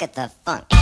look at the funk.